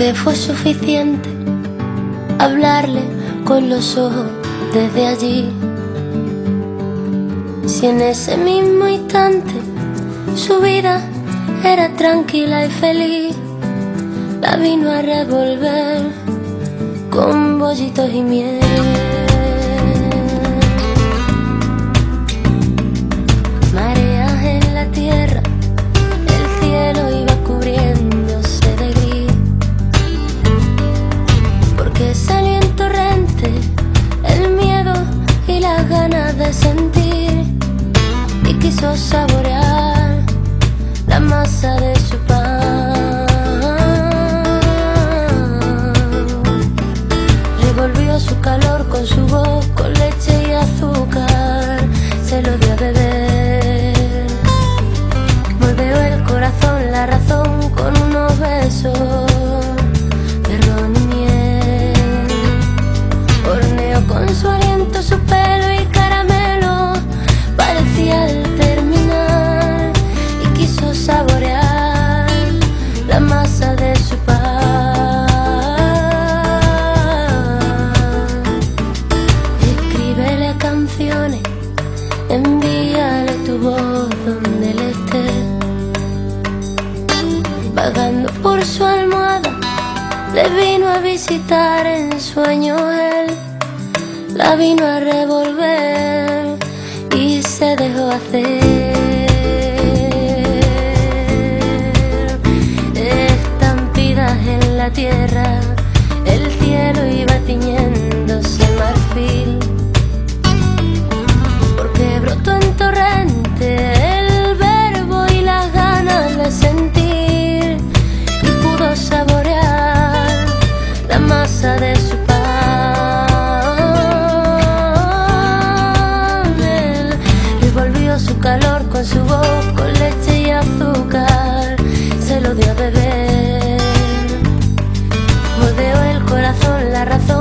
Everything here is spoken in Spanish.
que fue suficiente hablarle con los ojos desde allí. Si en ese mismo instante su vida era tranquila y feliz, la vino a revolver con bollitos y miel. envíale tu voz donde él esté. Vagando por su almohada, le vino a visitar en sueño él, la vino a revolver y se dejó hacer. Estampidas en la tierra. una razón.